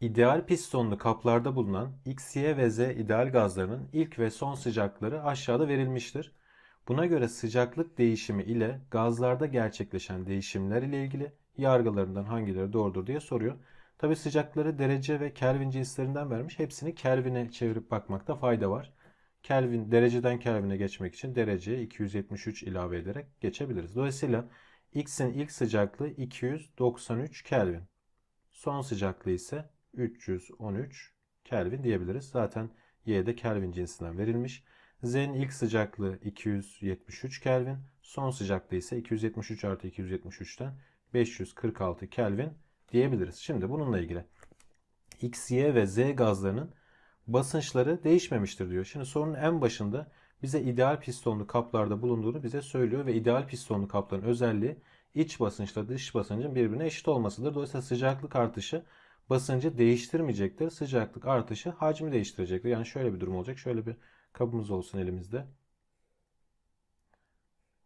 İdeal pistonlu kaplarda bulunan X, Y ve Z ideal gazlarının ilk ve son sıcaklıkları aşağıda verilmiştir. Buna göre sıcaklık değişimi ile gazlarda gerçekleşen değişimler ile ilgili yargılarından hangileri doğrudur diye soruyor. Tabi sıcakları derece ve Kelvin cinslerinden vermiş. Hepsini Kelvin'e çevirip bakmakta fayda var. Kelvin dereceden Kelvin'e geçmek için dereceye 273 ilave ederek geçebiliriz. Dolayısıyla X'in ilk sıcaklığı 293 Kelvin. Son sıcaklığı ise 313 Kelvin diyebiliriz. Zaten Y'de Kelvin cinsinden verilmiş. Z'nin ilk sıcaklığı 273 Kelvin. Son sıcaklığı ise 273 artı 273'ten 546 Kelvin diyebiliriz. Şimdi bununla ilgili X, Y ve Z gazlarının basınçları değişmemiştir diyor. Şimdi sorunun en başında bize ideal pistonlu kaplarda bulunduğunu bize söylüyor ve ideal pistonlu kapların özelliği iç basınçla dış basıncın birbirine eşit olmasıdır. Dolayısıyla sıcaklık artışı basıncı değiştirmeyecektir. Sıcaklık artışı hacmi değiştirecektir. Yani şöyle bir durum olacak. Şöyle bir kabımız olsun elimizde.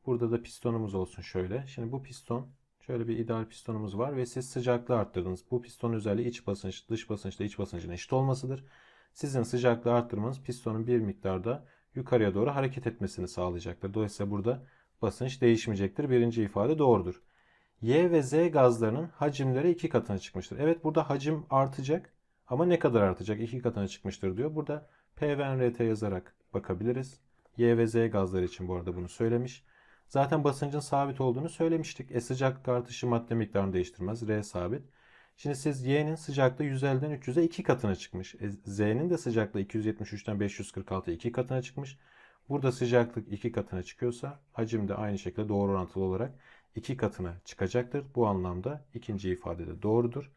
Burada da pistonumuz olsun şöyle. Şimdi bu piston şöyle bir ideal pistonumuz var ve siz sıcaklığı arttırdınız. Bu piston özelliği iç basınç, dış basınçla iç basıncın eşit olmasıdır. Sizin sıcaklığı arttırmanız pistonun bir miktarda yukarıya doğru hareket etmesini sağlayacaktır. Dolayısıyla burada basınç değişmeyecektir. Birinci ifade doğrudur. Y ve Z gazlarının hacimleri iki katına çıkmıştır. Evet burada hacim artacak ama ne kadar artacak? İki katına çıkmıştır diyor. Burada P ve NRT yazarak bakabiliriz. Y ve Z gazları için bu arada bunu söylemiş. Zaten basıncın sabit olduğunu söylemiştik. E sıcaklık artışı madde miktarını değiştirmez. R sabit. Şimdi siz Y'nin sıcaklığı 150'den 300'e 2 katına çıkmış. E, Z'nin de sıcaklığı 273'ten 546'ya 2 katına çıkmış. Burada sıcaklık 2 katına çıkıyorsa hacim de aynı şekilde doğru orantılı olarak 2 katına çıkacaktır. Bu anlamda ikinci ifade de doğrudur.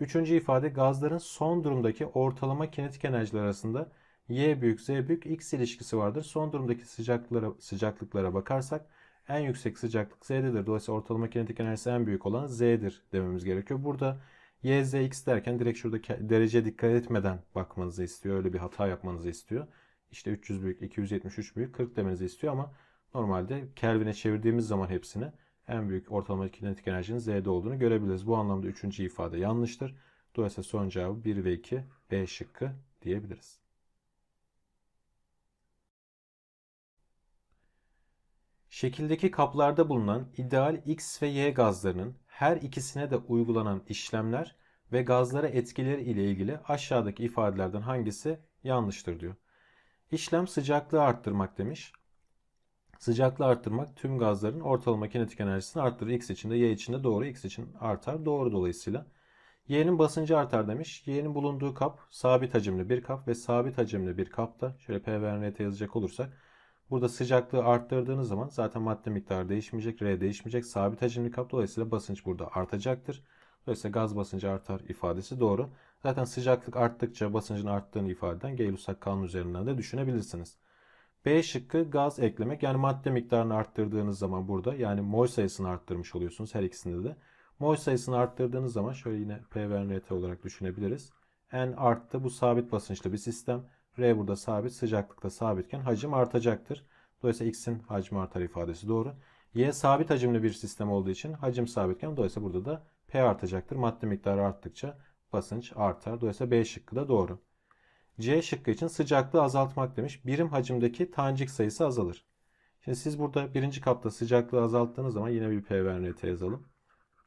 Üçüncü ifade gazların son durumdaki ortalama kinetik enerjiler arasında Y büyük Z büyük X ilişkisi vardır. Son durumdaki sıcaklıklara, sıcaklıklara bakarsak en yüksek sıcaklık Z'dedir. Dolayısıyla ortalama kinetik enerjisi en büyük olan Z'dir dememiz gerekiyor. Burada Y, Z, X derken direkt şurada derece dikkat etmeden bakmanızı istiyor. Öyle bir hata yapmanızı istiyor. İşte 300 büyük, 273 büyük, 40 demenizi istiyor ama normalde Kelvin'e çevirdiğimiz zaman hepsini en büyük ortalama kinetik enerjinin Z'de olduğunu görebiliriz. Bu anlamda üçüncü ifade yanlıştır. Dolayısıyla son cevabı 1 ve 2 B şıkkı diyebiliriz. Şekildeki kaplarda bulunan ideal X ve Y gazlarının her ikisine de uygulanan işlemler ve gazlara etkileri ile ilgili aşağıdaki ifadelerden hangisi yanlıştır diyor. İşlem sıcaklığı arttırmak demiş. Sıcaklığı arttırmak tüm gazların ortalama kinetik enerjisini arttırır. X için de Y için de doğru. X için artar. Doğru dolayısıyla. Y'nin basıncı artar demiş. Y'nin bulunduğu kap sabit hacimli bir kap ve sabit hacimli bir kapta şöyle P ve NRT yazacak olursak burada sıcaklığı arttırdığınız zaman zaten madde miktarı değişmeyecek. R değişmeyecek. Sabit hacimli kap dolayısıyla basınç burada artacaktır. Dolayısıyla gaz basıncı artar ifadesi doğru. Zaten sıcaklık arttıkça basıncın arttığını ifadeden Gay-Lussac kanun üzerinden de düşünebilirsiniz. B şıkkı gaz eklemek. Yani madde miktarını arttırdığınız zaman burada yani mol sayısını arttırmış oluyorsunuz her ikisinde de. Mol sayısını arttırdığınız zaman şöyle yine P ve NRT olarak düşünebiliriz. N arttı. Bu sabit basınçlı bir sistem. R burada sabit. Sıcaklıkta sabitken hacim artacaktır. Dolayısıyla X'in hacmi artar ifadesi doğru. Y sabit hacimli bir sistem olduğu için hacim sabitken dolayısıyla burada da P artacaktır. Madde miktarı arttıkça basınç artar. Dolayısıyla B şıkkı da doğru. C şıkkı için sıcaklığı azaltmak demiş. Birim hacimdeki tanecik sayısı azalır. Şimdi siz burada birinci kapta sıcaklığı azalttığınız zaman yine bir P ve NT yazalım.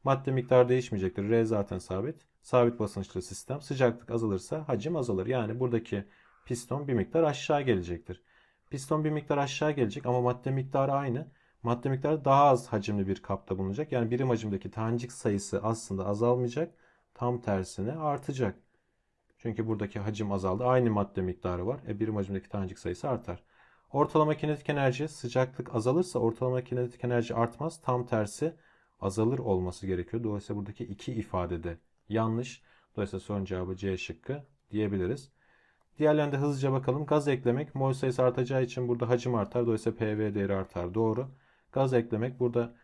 Madde miktarı değişmeyecektir. R zaten sabit. Sabit basınçlı sistem. Sıcaklık azalırsa hacim azalır. Yani buradaki piston bir miktar aşağı gelecektir. Piston bir miktar aşağı gelecek ama madde miktarı aynı. Madde miktarı daha az hacimli bir kapta bulunacak. Yani birim hacimdeki tanecik sayısı aslında azalmayacak. Tam tersine artacak. Çünkü buradaki hacim azaldı. Aynı madde miktarı var. E birim hacimdeki tanecik sayısı artar. Ortalama kinetik enerji sıcaklık azalırsa ortalama kinetik enerji artmaz. Tam tersi azalır olması gerekiyor. Dolayısıyla buradaki iki ifade de yanlış. Dolayısıyla son cevabı C şıkkı diyebiliriz. Diğerlerinde hızlıca bakalım. Gaz eklemek mol sayısı artacağı için burada hacim artar. Dolayısıyla PV değeri artar. Doğru. Gaz eklemek burada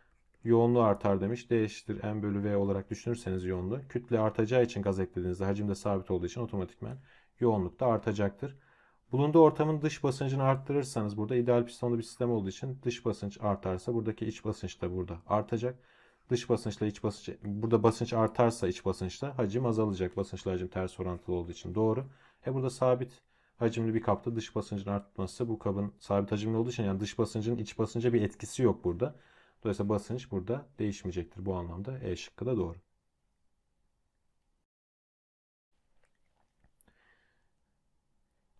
yoğunluğu artar demiş. D eşittir M bölü V olarak düşünürseniz yoğunluğu. Kütle artacağı için gaz eklediğinizde hacim de sabit olduğu için otomatikman yoğunluk da artacaktır. Bulunduğu ortamın dış basıncını arttırırsanız burada ideal pistonlu bir sistem olduğu için dış basınç artarsa buradaki iç basınç da burada artacak. Dış basınçla iç basınç burada basınç artarsa iç basınçla hacim azalacak. Basınçla hacim ters orantılı olduğu için doğru. E burada sabit hacimli bir kapta dış basıncın artması bu kabın sabit hacimli olduğu için yani dış basıncın iç basınca bir etkisi yok burada. Dolayısıyla basınç burada değişmeyecektir. Bu anlamda E şıkkı da doğru.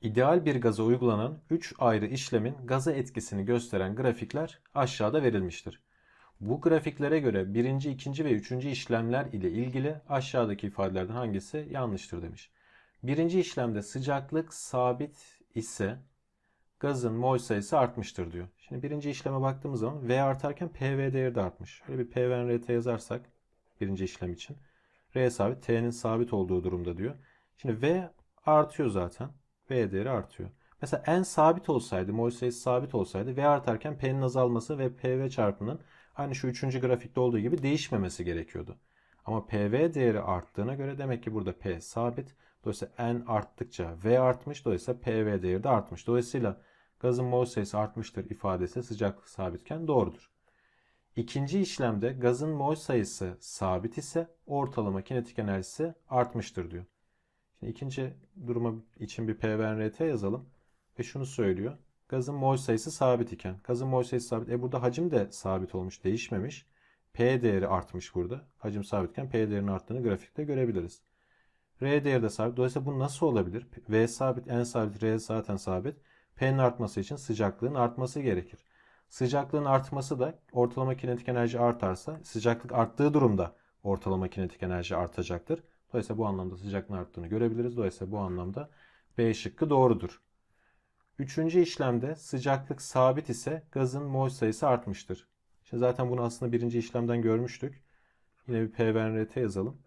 İdeal bir gaza uygulanan 3 ayrı işlemin gaza etkisini gösteren grafikler aşağıda verilmiştir. Bu grafiklere göre birinci, ikinci ve üçüncü işlemler ile ilgili aşağıdaki ifadelerden hangisi yanlıştır demiş. Birinci işlemde sıcaklık sabit ise gazın mol sayısı artmıştır diyor. Şimdi birinci işleme baktığımız zaman V artarken PV değeri de artmış. Şöyle bir PV RT yazarsak birinci işlem için. R sabit, T'nin sabit olduğu durumda diyor. Şimdi V artıyor zaten. V değeri artıyor. Mesela N sabit olsaydı, mol sayısı sabit olsaydı V artarken P'nin azalması ve PV çarpımının aynı şu üçüncü grafikte olduğu gibi değişmemesi gerekiyordu. Ama PV değeri arttığına göre demek ki burada P sabit. Dolayısıyla N arttıkça V artmış. Dolayısıyla PV değeri de artmış. Dolayısıyla gazın mol sayısı artmıştır ifadesi sıcaklık sabitken doğrudur. İkinci işlemde gazın mol sayısı sabit ise ortalama kinetik enerjisi artmıştır diyor. Şimdi ikinci duruma için bir PVNRT yazalım. Ve şunu söylüyor. Gazın mol sayısı sabit iken. Gazın mol sayısı sabit. E burada hacim de sabit olmuş, değişmemiş. P değeri artmış burada. Hacim sabitken P değerinin arttığını grafikte görebiliriz. R değeri de sabit. Dolayısıyla bu nasıl olabilir? V sabit, N sabit, R zaten sabit. P'nin artması için sıcaklığın artması gerekir. Sıcaklığın artması da ortalama kinetik enerji artarsa sıcaklık arttığı durumda ortalama kinetik enerji artacaktır. Dolayısıyla bu anlamda sıcaklığın arttığını görebiliriz. Dolayısıyla bu anlamda B şıkkı doğrudur. Üçüncü işlemde sıcaklık sabit ise gazın mol sayısı artmıştır. Şimdi zaten bunu aslında birinci işlemden görmüştük. Yine bir PVNRT yazalım.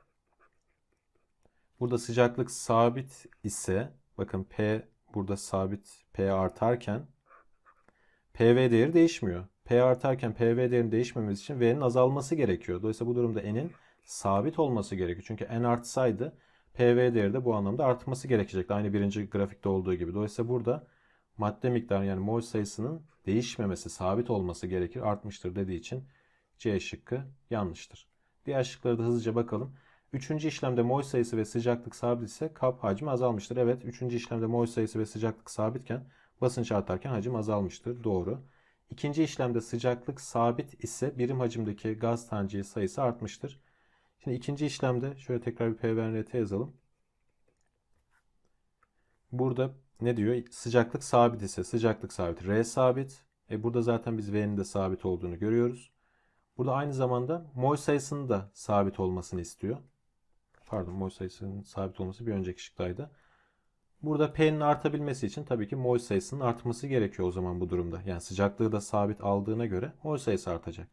Burada sıcaklık sabit ise bakın P burada sabit P artarken PV değeri değişmiyor. P artarken PV değerinin değişmemesi için V'nin azalması gerekiyor. Dolayısıyla bu durumda N'in sabit olması gerekiyor. Çünkü N artsaydı PV değeri de bu anlamda artması gerekecekti. Aynı birinci grafikte olduğu gibi. Dolayısıyla burada madde miktarı yani mol sayısının değişmemesi, sabit olması gerekir. Artmıştır dediği için C şıkkı yanlıştır. Diğer şıkları da hızlıca bakalım. Üçüncü işlemde mol sayısı ve sıcaklık sabit ise kap hacmi azalmıştır. Evet, üçüncü işlemde mol sayısı ve sıcaklık sabitken basınç artarken hacim azalmıştır. Doğru. İkinci işlemde sıcaklık sabit ise birim hacimdeki gaz taneciği sayısı artmıştır. Şimdi ikinci işlemde şöyle tekrar bir PVNRT yazalım. Burada ne diyor? Sıcaklık sabit ise sıcaklık sabit. R sabit. E burada zaten biz V'nin de sabit olduğunu görüyoruz. Burada aynı zamanda mol sayısının da sabit olmasını istiyor. Pardon mol sayısının sabit olması bir önceki şıktaydı. Burada P'nin artabilmesi için tabii ki mol sayısının artması gerekiyor o zaman bu durumda. Yani sıcaklığı da sabit aldığına göre mol sayısı artacak.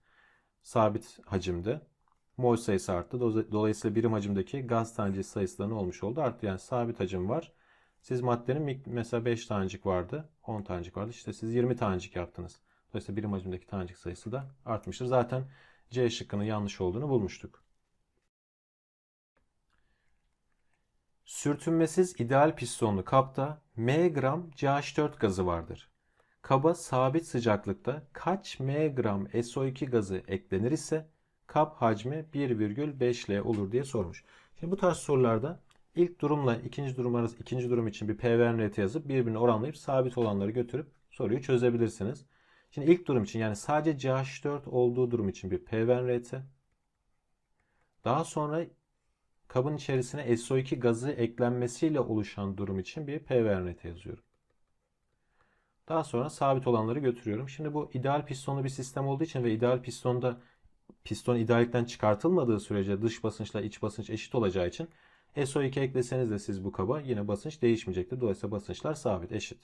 Sabit hacimde mol sayısı arttı. Dolayısıyla birim hacimdeki gaz tanecik sayısı da ne olmuş oldu? Arttı. Yani sabit hacim var. Siz maddenin mesela 5 tanecik vardı, 10 tanecik vardı. İşte siz 20 tanecik yaptınız. Dolayısıyla birim hacimdeki tanecik sayısı da artmıştır. Zaten C şıkkının yanlış olduğunu bulmuştuk. Sürtünmesiz ideal pistonlu kapta M gram CH4 gazı vardır. Kaba sabit sıcaklıkta kaç M gram SO2 gazı eklenir ise kap hacmi 1,5 L olur diye sormuş. Şimdi bu tarz sorularda ilk durumla ikinci durum arası ikinci durum için bir PVNRT yazıp birbirine oranlayıp sabit olanları götürüp soruyu çözebilirsiniz. Şimdi ilk durum için yani sadece CH4 olduğu durum için bir PVNRT. Daha sonra kabın içerisine SO2 gazı eklenmesiyle oluşan durum için bir PVNRT yazıyorum. Daha sonra sabit olanları götürüyorum. Şimdi bu ideal pistonlu bir sistem olduğu için ve ideal pistonda piston idealikten çıkartılmadığı sürece dış basınçla iç basınç eşit olacağı için SO2 ekleseniz de siz bu kaba yine basınç değişmeyecektir. Dolayısıyla basınçlar sabit, eşit.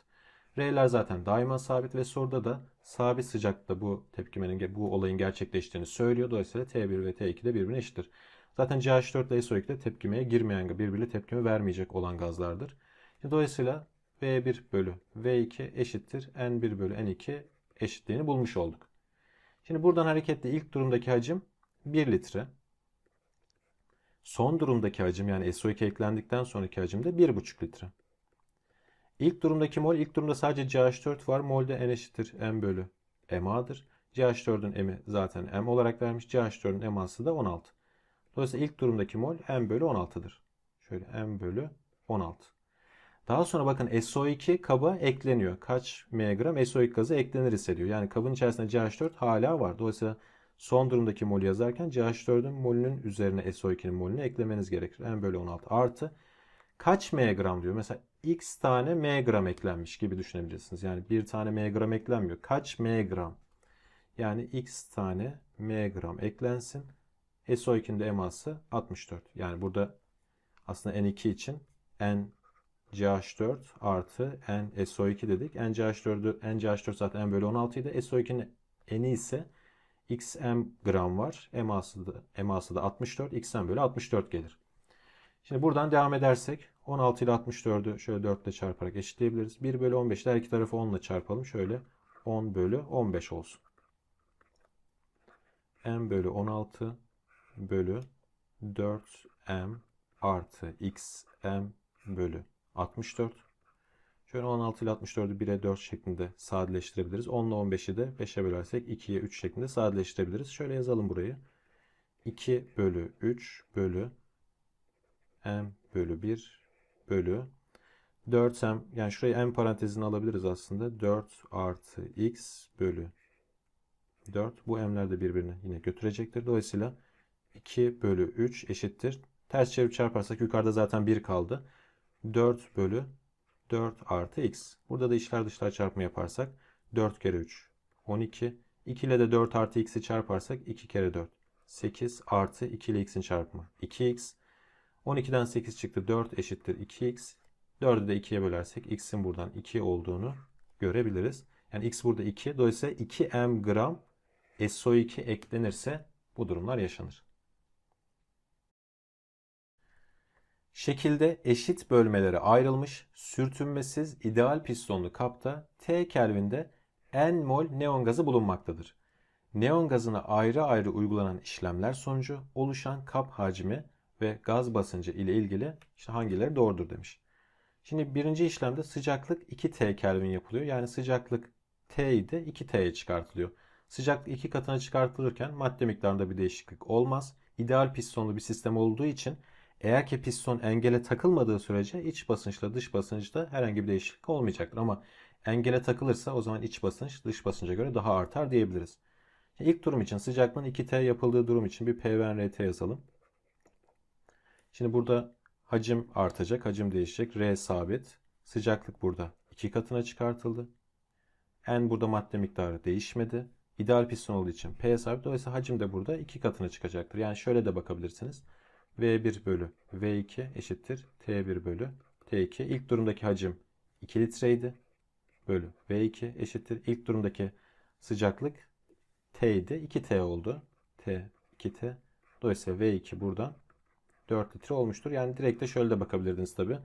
R'ler zaten daima sabit ve soruda da sabit sıcaklıkta bu tepkimenin, bu olayın gerçekleştiğini söylüyor. Dolayısıyla T1 ve T2 de birbirine eşittir. Zaten CH4 ile SO2 de tepkimeye girmeyen, birbiriyle tepkime vermeyecek olan gazlardır. Dolayısıyla V1 bölü V2 eşittir N1 bölü N2 eşitliğini bulmuş olduk. Şimdi buradan hareketle ilk durumdaki hacim 1 litre. Son durumdaki hacim yani SO2 eklendikten sonraki hacim de 1,5 litre. İlk durumdaki mol, ilk durumda sadece CH4 var. Molde N eşittir M bölü MA'dır. CH4'ün M'i zaten M olarak vermiş. CH4'ün eması da 16. Dolayısıyla ilk durumdaki mol M bölü 16'dır. Şöyle M bölü 16. Daha sonra bakın SO2 kaba ekleniyor. Kaç mg SO2 gazı eklenir hissediyor. Yani kabın içerisinde CH4 hala var. Dolayısıyla son durumdaki molü yazarken CH4'ün molünün üzerine SO2'nin molünü eklemeniz gerekir. M bölü 16 artı kaç mg diyor. Mesela x tane mg eklenmiş gibi düşünebilirsiniz. Yani bir tane mg eklenmiyor. Kaç mg? Yani x tane mg eklensin. SO2'nin de eması 64. Yani burada aslında N2 için N CH4 artı N SO2 dedik. N CH4, N CH4 zaten N bölü 16 idi. SO2'nin N'i ise XM gram var. Eması da, eması da 64. XM bölü 64 gelir. Şimdi buradan devam edersek 16 ile 64'ü şöyle 4 ile çarparak eşitleyebiliriz. 1 bölü 15 ile her iki tarafı 10 ile çarpalım. Şöyle 10 bölü 15 olsun. M bölü 16 bölü 4M artı XM bölü 64. Şöyle 16 ile 64'ü 1'e 4 şeklinde sadeleştirebiliriz. 10 ile 15'i de 5'e bölersek 2'ye 3 şeklinde sadeleştirebiliriz. Şöyle yazalım burayı. 2 bölü 3 bölü m bölü 1 bölü 4m yani şurayı m parantezine alabiliriz aslında. 4 artı x bölü 4. Bu m'ler de birbirini yine götürecektir. Dolayısıyla 2 bölü 3 eşittir. Ters çevirip çarparsak yukarıda zaten 1 kaldı. 4 bölü 4 artı x. Burada da içler dışlar çarpımı yaparsak 4 kere 3 12. 2 ile de 4 artı x'i çarparsak 2 kere 4 8 artı 2 ile x'in çarpımı 2x. 12'den 8 çıktı 4 eşittir 2x. 4'ü de 2'ye bölersek x'in buradan 2 olduğunu görebiliriz. Yani x burada 2. Dolayısıyla 2m gram SO2 eklenirse bu durumlar yaşanır. Şekilde eşit bölmelere ayrılmış sürtünmesiz ideal pistonlu kapta T Kelvin'de N mol neon gazı bulunmaktadır. Neon gazına ayrı ayrı uygulanan işlemler sonucu oluşan kap hacmi ve gaz basıncı ile ilgili işte hangileri doğrudur demiş. Şimdi birinci işlemde sıcaklık 2T Kelvin yapılıyor. Yani sıcaklık T idi 2T'ye çıkartılıyor. Sıcaklık iki katına çıkartılırken madde miktarında bir değişiklik olmaz. İdeal pistonlu bir sistem olduğu için eğer ki piston engele takılmadığı sürece iç basınçla dış basınçta herhangi bir değişiklik olmayacaktır. Ama engele takılırsa o zaman iç basınç dış basınca göre daha artar diyebiliriz. Şimdi ilk durum için sıcaklığın 2T yapıldığı durum için bir PVNRT yazalım. Şimdi burada hacim artacak, hacim değişecek. R sabit. Sıcaklık burada 2 katına çıkartıldı. N burada madde miktarı değişmedi. İdeal piston olduğu için P sabit. Dolayısıyla hacim de burada 2 katına çıkacaktır. Yani şöyle de bakabilirsiniz. V1 bölü V2 eşittir T1 bölü T2. İlk durumdaki hacim 2 litreydi. Bölü V2 eşittir. İlk durumdaki sıcaklık T idi. 2T oldu. T 2T. Dolayısıyla V2 buradan 4 litre olmuştur. Yani direkt de şöyle de bakabilirdiniz tabi.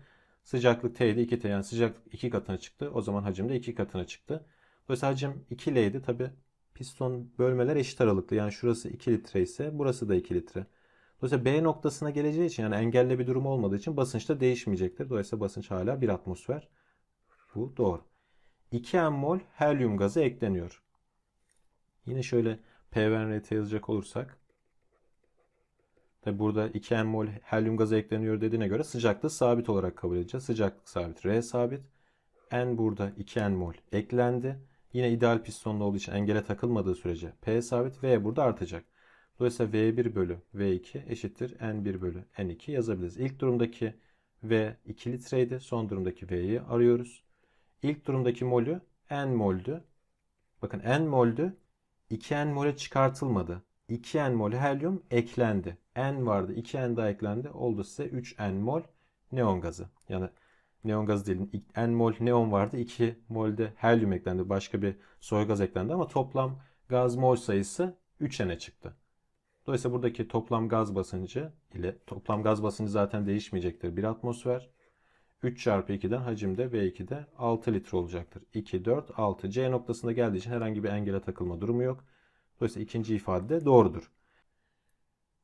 Sıcaklık T idi 2T yani sıcaklık 2 katına çıktı. O zaman hacim de 2 katına çıktı. Dolayısıyla hacim 2 L idi. Tabi piston bölmeler eşit aralıklı. Yani şurası 2 litre ise burası da 2 litre. Dolayısıyla B noktasına geleceği için yani engelle bir durum olmadığı için basınç da değişmeyecektir. Dolayısıyla basınç hala 1 atmosfer. Bu doğru. 2 mol helyum gazı ekleniyor. Yine şöyle PVNRT yazacak olursak. Tabi burada 2 mol helyum gazı ekleniyor dediğine göre sıcaklığı sabit olarak kabul edeceğiz. Sıcaklık sabit, R sabit. N burada 2 mol eklendi. Yine ideal pistonlu olduğu için engele takılmadığı sürece P sabit, V burada artacak. Dolayısıyla V1 bölü V2 eşittir N1 bölü N2 yazabiliriz. İlk durumdaki V 2 litreydi. Son durumdaki V'yi arıyoruz. İlk durumdaki molü N moldü. Bakın N moldü 2N mole çıkartılmadı. 2N mol helyum eklendi. N vardı 2N daha eklendi. Oldu size 3N mol neon gazı. Yani neon gazı değil. N mol neon vardı. 2 molde helyum eklendi. Başka bir soy gaz eklendi ama toplam gaz mol sayısı 3N'e çıktı. Dolayısıyla buradaki toplam gaz basıncı ile toplam gaz basıncı zaten değişmeyecektir. 1 atmosfer. 3 çarpı 2'den hacimde V2'de 6 litre olacaktır. 2, 4, 6. C noktasında geldiği için herhangi bir engele takılma durumu yok. Dolayısıyla ikinci ifade de doğrudur.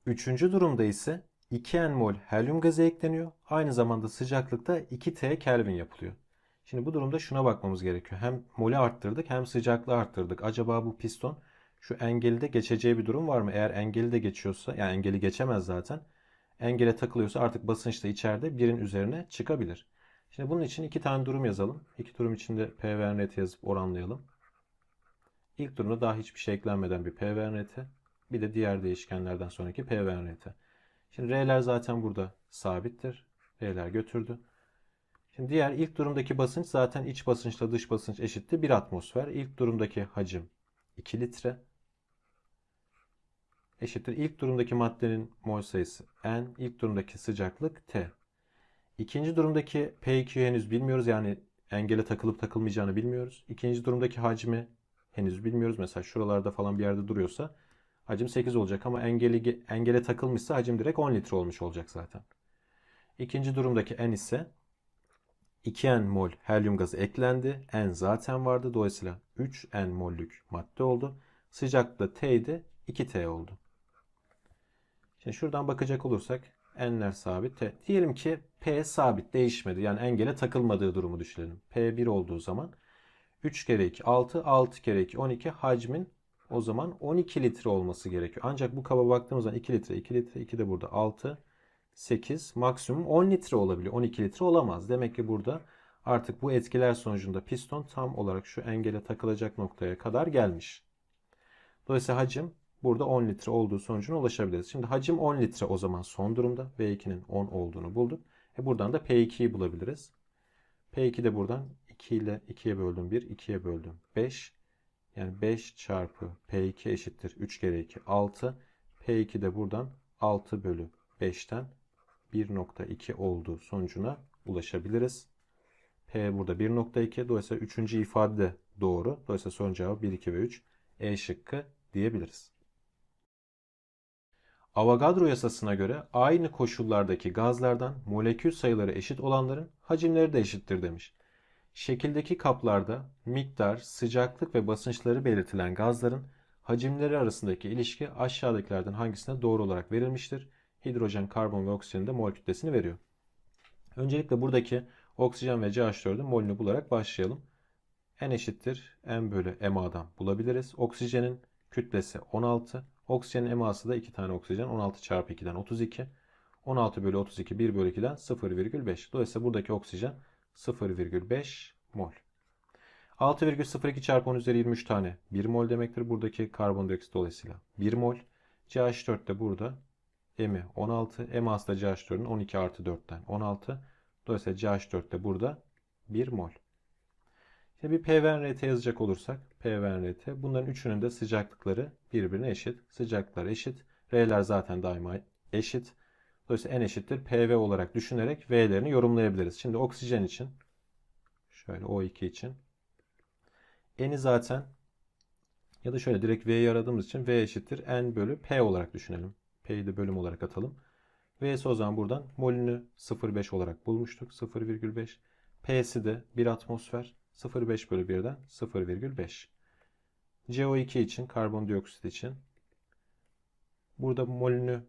Üçüncü durumda ise 2N mol helyum gazı ekleniyor. Aynı zamanda sıcaklıkta 2T Kelvin yapılıyor. Şimdi bu durumda şuna bakmamız gerekiyor. Hem molü arttırdık hem sıcaklığı arttırdık. Acaba bu piston Şu engeli de geçeceği bir durum var mı? Eğer engeli de geçiyorsa yani engeli geçemez zaten. Engele takılıyorsa artık basınç da içeride birin üzerine çıkabilir. Şimdi bunun için iki tane durum yazalım. İki durum içinde P ve NRT yazıp oranlayalım. İlk durumda daha hiçbir şey eklenmeden bir P ve NRT. Bir de diğer değişkenlerden sonraki P ve NRT. Şimdi R'ler zaten burada sabittir. R'ler götürdü. Şimdi diğer ilk durumdaki basınç zaten iç basınçla dış basınç eşitti 1 atmosfer. İlk durumdaki hacim 2 litre eşittir. İlk durumdaki maddenin mol sayısı N, ilk durumdaki sıcaklık T. İkinci durumdaki P2'yi henüz bilmiyoruz. Yani engele takılıp takılmayacağını bilmiyoruz. İkinci durumdaki hacmi henüz bilmiyoruz. Mesela şuralarda falan bir yerde duruyorsa hacim 8 olacak ama engeli, engele takılmışsa hacim direkt 10 litre olmuş olacak zaten. İkinci durumdaki N ise 2N mol helyum gazı eklendi. N zaten vardı. Dolayısıyla 3N mollük madde oldu. Sıcaklığı T'ydi. 2T oldu. Şimdi şuradan bakacak olursak N'ler sabit. T. Diyelim ki P sabit değişmedi. Yani engele takılmadığı durumu düşünelim. P 1 olduğu zaman 3 kere 2 6 6 kere 2 12 hacmin o zaman 12 litre olması gerekiyor. Ancak bu kaba baktığımız zaman 2 litre 2 litre 2 de burada 6 8 maksimum 10 litre olabiliyor. 12 litre olamaz. Demek ki burada artık bu etkiler sonucunda piston tam olarak şu engele takılacak noktaya kadar gelmiş. Dolayısıyla hacim burada 10 litre olduğu sonucuna ulaşabiliriz. Şimdi hacim 10 litre o zaman son durumda. V2'nin 10 olduğunu bulduk. E buradan da P2'yi bulabiliriz. P2 de buradan 2 ile 2'ye böldüm 1, 2'ye böldüm 5. Yani 5 çarpı P2 eşittir 3 kere 2 6. P2 de buradan 6 bölü 5'ten 1.2 olduğu sonucuna ulaşabiliriz. P burada 1.2. Dolayısıyla 3. ifade de doğru. Dolayısıyla son cevap 1, 2 ve 3. E şıkkı diyebiliriz. Avogadro yasasına göre aynı koşullardaki gazlardan molekül sayıları eşit olanların hacimleri de eşittir demiş. Şekildeki kaplarda miktar, sıcaklık ve basınçları belirtilen gazların hacimleri arasındaki ilişki aşağıdakilerden hangisine doğru olarak verilmiştir? Hidrojen, karbon ve oksijenin de mol kütlesini veriyor. Öncelikle buradaki oksijen ve CH4'ün molünü bularak başlayalım. N eşittir M bölü MA'dan bulabiliriz. Oksijenin kütlesi 16. Oksijenin MA'sı da 2 tane oksijen. 16 çarpı 2'den 32. 16 bölü 32 1 bölü 2'den 0,5. Dolayısıyla buradaki oksijen 0,5 mol. 6,02 çarpı 10 üzeri 23 tane 1 mol demektir. Buradaki karbondioksit dolayısıyla 1 mol. CH4 de burada M'i 16. MA'sı da CH4'ün 12 artı 4'ten 16. Dolayısıyla CH4 de burada 1 mol. Şimdi bir PVNRT yazacak olursak PVNRT bunların üçünün de sıcaklıkları birbirine eşit. Sıcaklıklar eşit. R'ler zaten daima eşit. Dolayısıyla N eşittir PV olarak düşünerek V'lerini yorumlayabiliriz. Şimdi oksijen için şöyle O2 için N'i zaten ya da şöyle direkt V'yi aradığımız için V eşittir N bölü P olarak düşünelim. P'yi de bölüm olarak atalım. V'si o zaman buradan molünü 0,5 olarak bulmuştuk. 0,5. P'si de 1 atmosfer. 0,5 bölü 1'den 0,5. CO2 için, karbondioksit için burada molünü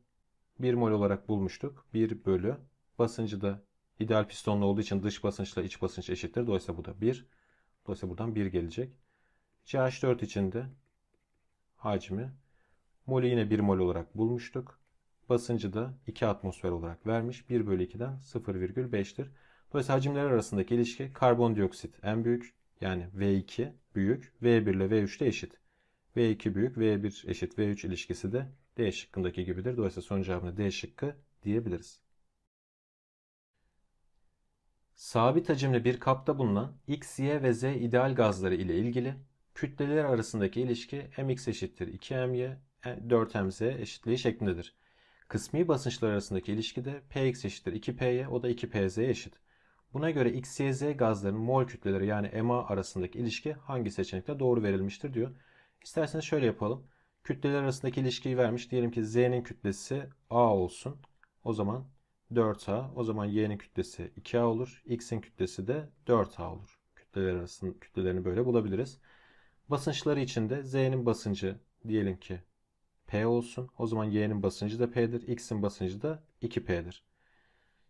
1 mol olarak bulmuştuk. 1 bölü basıncı da ideal pistonlu olduğu için dış basınçla iç basınç eşittir. Dolayısıyla bu da 1. Dolayısıyla buradan 1 gelecek. CH4 için de hacmi molü yine 1 mol olarak bulmuştuk. Basıncı da 2 atmosfer olarak vermiş. 1 bölü 2'den 0,5'tir. Dolayısıyla hacimler arasındaki ilişki karbondioksit en büyük yani V2 büyük V1 ile V3 de eşit. V2 büyük V1 eşit V3 ilişkisi de D şıkkındaki gibidir. Dolayısıyla son cevabına D şıkkı diyebiliriz. Sabit hacimli bir kapta bulunan X, Y ve Z ideal gazları ile ilgili kütleler arasındaki ilişki mx eşittir 2my 4mz eşitliği şeklindedir. Kısmi basınçlar arasındaki ilişki de px eşittir 2py o da 2pz eşit. Buna göre X, Y, Z gazlarının mol kütleleri yani MA arasındaki ilişki hangi seçenekte doğru verilmiştir diyor. İsterseniz şöyle yapalım. Kütleler arasındaki ilişkiyi vermiş. Diyelim ki Z'nin kütlesi A olsun. O zaman 4A. O zaman Y'nin kütlesi 2A olur. X'in kütlesi de 4A olur. Kütleler arasında kütlelerini böyle bulabiliriz. Basınçları için de Z'nin basıncı diyelim ki P olsun. O zaman Y'nin basıncı da P'dir. X'in basıncı da 2P'dir.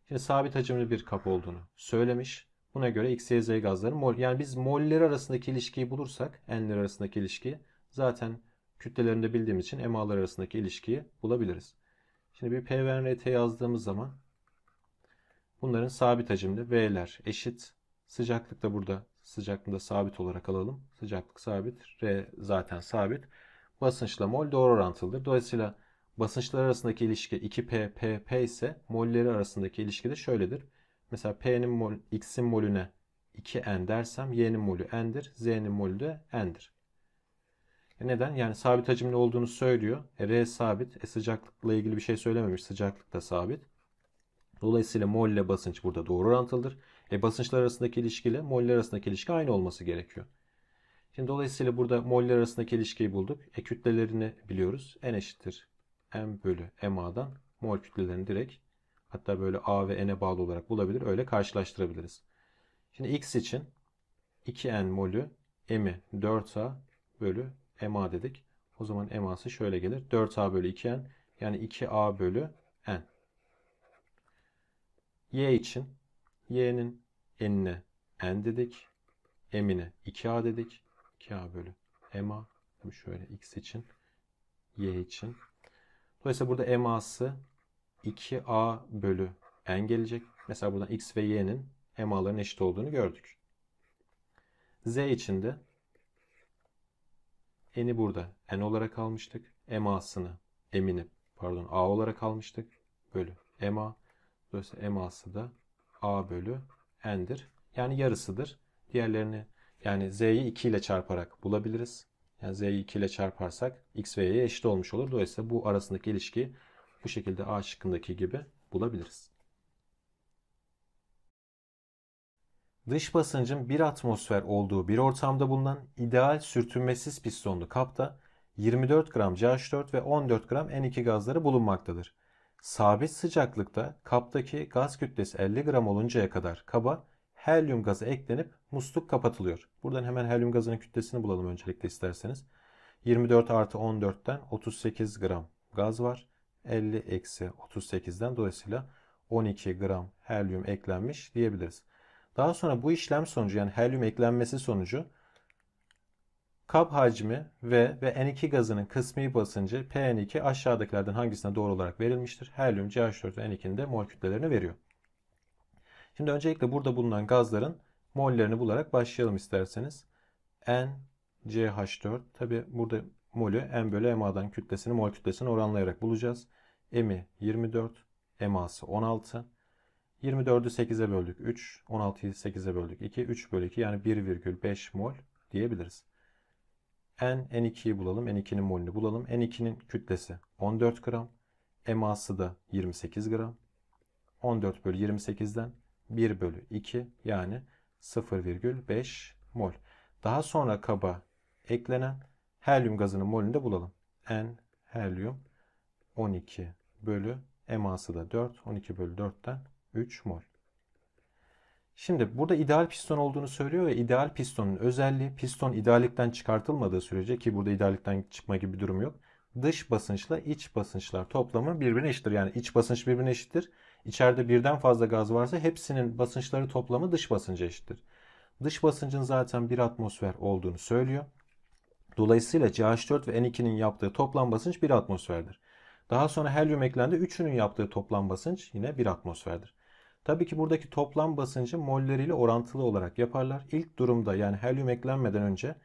Şimdi sabit hacimli bir kap olduğunu söylemiş. Buna göre X, Y, Z gazların mol. Yani biz molleri arasındaki ilişkiyi bulursak, N'ler arasındaki ilişkiyi zaten kütlelerini de bildiğimiz için emalar arasındaki ilişkiyi bulabiliriz. Şimdi bir P ve RT yazdığımız zaman bunların sabit hacimli V'ler eşit. Sıcaklık da burada sıcaklığında sabit olarak alalım. Sıcaklık sabit. R zaten sabit. Basınçla mol doğru orantılıdır. Dolayısıyla basınçlar arasındaki ilişki 2P, P, P ise molleri arasındaki ilişki de şöyledir. Mesela P'nin mol, X'in molüne 2N dersem Y'nin molü N'dir. Z'nin molü de N'dir. E neden? Yani sabit hacimli olduğunu söylüyor. E R sabit. E sıcaklıkla ilgili bir şey söylememiş. Sıcaklık da sabit. Dolayısıyla mol ile basınç burada doğru orantılıdır. E basınçlar arasındaki ilişkiyle moller arasındaki ilişki aynı olması gerekiyor. Şimdi dolayısıyla burada moller arasındaki ilişkiyi bulduk. E kütlelerini biliyoruz. N eşittir M bölü MA'dan mol kütlelerini direkt hatta böyle A ve N'e bağlı olarak bulabilir. Öyle karşılaştırabiliriz. Şimdi X için 2N molü M'i 4A bölü MA dedik. O zaman MA'sı şöyle gelir. 4A bölü 2N yani 2A bölü N. Y için Y'nin N'ine N dedik. M'ine 2A dedik. 2A bölü MA. Tabii şöyle X için Y için. Dolayısıyla burada MA'sı 2A bölü N gelecek. Mesela buradan X ve Y'nin MA'ların eşit olduğunu gördük. Z için de N'i burada N olarak almıştık. MA'sını M'ini pardon A olarak almıştık. Bölü MA. Dolayısıyla MA'sı da A bölü N'dir. Yani yarısıdır. Diğerlerini yani Z'yi 2 ile çarparak bulabiliriz. Yani Z'yi 2 ile çarparsak X ve Y'ye eşit olmuş olur. Dolayısıyla bu arasındaki ilişkiyi bu şekilde A şıkkındaki gibi bulabiliriz. Dış basıncın 1 atmosfer olduğu bir ortamda bulunan ideal sürtünmesiz pistonlu kapta 24 gram CH4 ve 14 gram N2 gazları bulunmaktadır. Sabit sıcaklıkta kaptaki gaz kütlesi 50 gram oluncaya kadar kaba helyum gazı eklenip musluk kapatılıyor. Buradan hemen helyum gazının kütlesini bulalım öncelikle isterseniz. 24 artı 14'ten 38 gram gaz var. 50 eksi 38'den dolayısıyla 12 gram helyum eklenmiş diyebiliriz. Daha sonra bu işlem sonucu yani helyum eklenmesi sonucu kap hacmi V ve N2 gazının kısmi basıncı PN2 aşağıdakilerden hangisine doğru olarak verilmiştir? Helyum, CH4 ve N2'nin de mol kütlelerini veriyor. Şimdi öncelikle burada bulunan gazların mollerini bularak başlayalım isterseniz. N, CH4. Tabi burada molü N bölü MA'dan kütlesini mol kütlesini oranlayarak bulacağız. M'i 24, MA'sı 16. 24'ü 8'e böldük 3, 16'yı 8'e böldük 2, 3 bölü 2 yani 1,5 mol diyebiliriz. N, N2'yi bulalım. N2'nin molünü bulalım. N2'nin kütlesi 14 gram. MA'sı da 28 gram. 14 bölü 28'den 1 bölü 2 yani 0,5 mol. Daha sonra kaba eklenen helyum gazının molünü de bulalım. N helyum 12 bölü eması da 4. 12 bölü 4'ten 3 mol. Şimdi burada ideal piston olduğunu söylüyor ve ideal pistonun özelliği piston ideallikten çıkartılmadığı sürece ki burada ideallikten çıkma gibi bir durum yok. Dış basınçla iç basınçlar toplamı birbirine eşittir. Yani iç basınç birbirine eşittir. İçeride birden fazla gaz varsa hepsinin basınçları toplamı dış basınca eşittir. Dış basıncın zaten 1 atmosfer olduğunu söylüyor. Dolayısıyla CH4 ve N2'nin yaptığı toplam basınç 1 atmosferdir. Daha sonra helyum eklendi. Üçünün yaptığı toplam basınç yine 1 atmosferdir. Tabii ki buradaki toplam basıncı molleriyle orantılı olarak yaparlar. İlk durumda yani helyum eklenmeden önce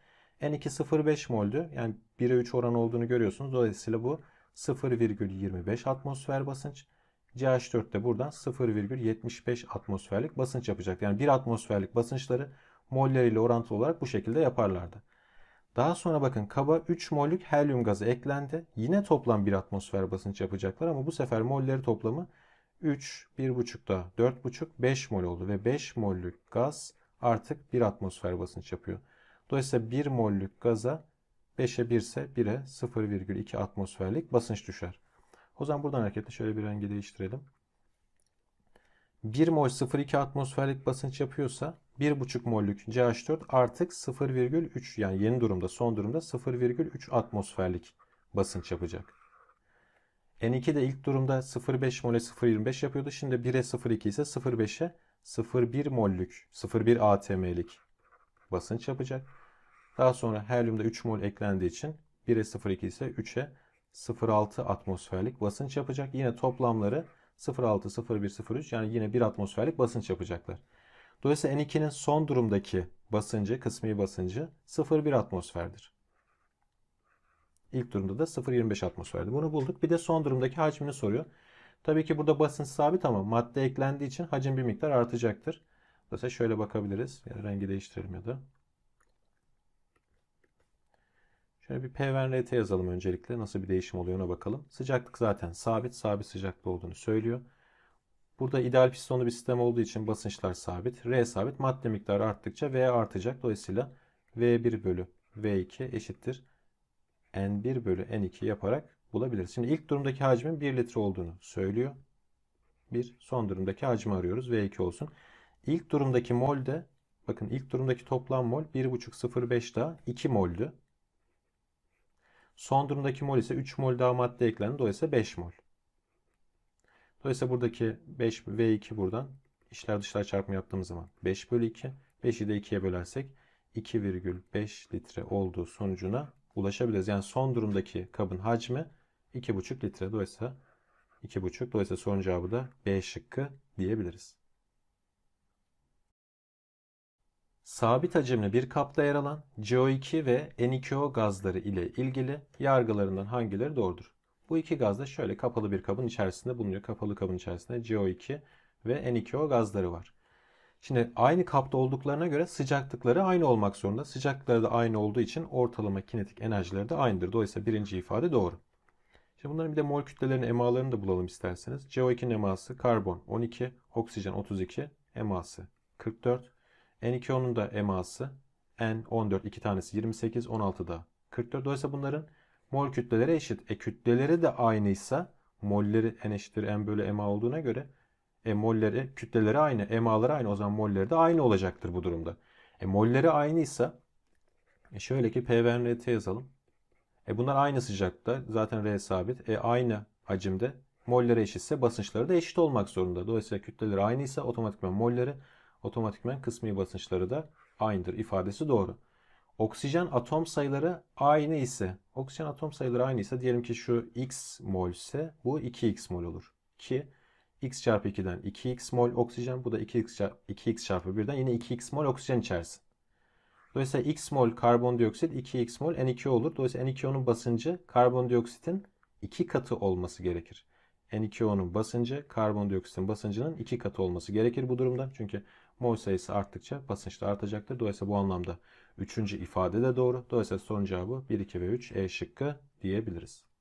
N2 0,5 moldü. Yani 1'e 3 oran olduğunu görüyorsunuz. Dolayısıyla bu 0,25 atmosfer basınç. CH4 de buradan 0,75 atmosferlik basınç yapacak. Yani 1 atmosferlik basınçları moller ile orantılı olarak bu şekilde yaparlardı. Daha sonra bakın kaba 3 mollük helyum gazı eklendi. Yine toplam 1 atmosfer basınç yapacaklar ama bu sefer molleri toplamı 3, 1,5 da 4,5, 5 mol oldu ve 5 mollük gaz artık 1 atmosfer basınç yapıyor. Dolayısıyla 1 mollük gaza 5'e 1 ise 1'e 0,2 atmosferlik basınç düşer. O zaman buradan hareketle şöyle bir rengi değiştirelim. 1 mol 0,2 atmosferlik basınç yapıyorsa 1,5 mollük CH4 artık 0,3 yani yeni durumda son durumda 0,3 atmosferlik basınç yapacak. N2 de ilk durumda 0,5 mole 0,25 yapıyordu. Şimdi 1'e 0,2 ise 0,5'e 0,1 mollük 0,1 atm'lik basınç yapacak. Daha sonra helyumda 3 mol eklendiği için 1'e 0,2 ise 3'e 0,6 atmosferlik basınç yapacak. Yine toplamları 0,6, 0,1, 0,3 yani yine 1 atmosferlik basınç yapacaklar. Dolayısıyla N2'nin son durumdaki basıncı, kısmi basıncı 0,1 atmosferdir. İlk durumda da 0,25 atmosferdi. Bunu bulduk. Bir de son durumdaki hacmini soruyor. Tabii ki burada basınç sabit ama madde eklendiği için hacim bir miktar artacaktır. Mesela şöyle bakabiliriz. Yani rengi değiştirelim ya da. Şöyle bir PVNRT yazalım öncelikle. Nasıl bir değişim oluyor ona bakalım. Sıcaklık zaten sabit. Sabit sıcaklığı olduğunu söylüyor. Burada ideal pistonlu bir sistem olduğu için basınçlar sabit. R sabit. Madde miktarı arttıkça V artacak. Dolayısıyla V1 bölü V2 eşittir. N1 bölü N2 yaparak bulabiliriz. Şimdi ilk durumdaki hacmin 1 litre olduğunu söylüyor. Bir son durumdaki hacmi arıyoruz. V2 olsun. İlk durumdaki mol de bakın ilk durumdaki toplam mol 1,505 daha 2 moldü. Son durumdaki mol ise 3 mol daha madde eklendi. Dolayısıyla 5 mol. Dolayısıyla buradaki 5 V2 buradan içler dışlar çarpımı yaptığımız zaman 5 bölü 2. 5'i de 2'ye bölersek 2,5 litre olduğu sonucuna ulaşabiliriz. Yani son durumdaki kabın hacmi 2,5 litre. Dolayısıyla 2,5. Dolayısıyla sorun cevabı da B şıkkı diyebiliriz. Sabit hacimli bir kapta yer alan CO2 ve N2O gazları ile ilgili yargılarından hangileri doğrudur? Bu iki gaz da şöyle kapalı bir kabın içerisinde bulunuyor. Kapalı kabın içerisinde CO2 ve N2O gazları var. Şimdi aynı kapta olduklarına göre sıcaklıkları aynı olmak zorunda. Sıcaklıkları da aynı olduğu için ortalama kinetik enerjileri de aynıdır. Dolayısıyla birinci ifade doğru. Şimdi bunların bir de mol kütlelerini, emalarını da bulalım isterseniz. CO2'nin eması karbon 12, oksijen 32, eması 44. N2O'nun da eması N14 iki tanesi 28, 16 da 44. Dolayısıyla bunların mol kütleleri eşit. E kütleleri de aynıysa molleri N eşittir N bölü ema olduğuna göre e, molleri, kütleleri aynı, emaları aynı. O zaman molleri de aynı olacaktır bu durumda. E, molleri aynıysa e, şöyle ki P ve N, T yazalım. E, bunlar aynı sıcaklıkta. Zaten R sabit. E, aynı hacimde molleri eşitse basınçları da eşit olmak zorunda. Dolayısıyla kütleleri aynıysa otomatikman molleri, otomatikman kısmi basınçları da aynıdır ifadesi doğru. Oksijen atom sayıları aynı ise, oksijen atom sayıları aynı ise diyelim ki şu x mol ise bu 2x mol olur. Ki x çarpı 2'den 2x mol oksijen. Bu da 2x, çarpı, 2x çarpı 1'den yine 2x mol oksijen içersin. Dolayısıyla x mol karbondioksit 2x mol N2O olur. Dolayısıyla N2O'nun basıncı karbondioksitin 2 katı olması gerekir. N2O'nun basıncı karbondioksitin basıncının 2 katı olması gerekir bu durumda. Çünkü mol sayısı arttıkça basınç da artacaktır. Dolayısıyla bu anlamda 3. ifade de doğru. Dolayısıyla son cevabı 1, 2 ve 3 E şıkkı diyebiliriz.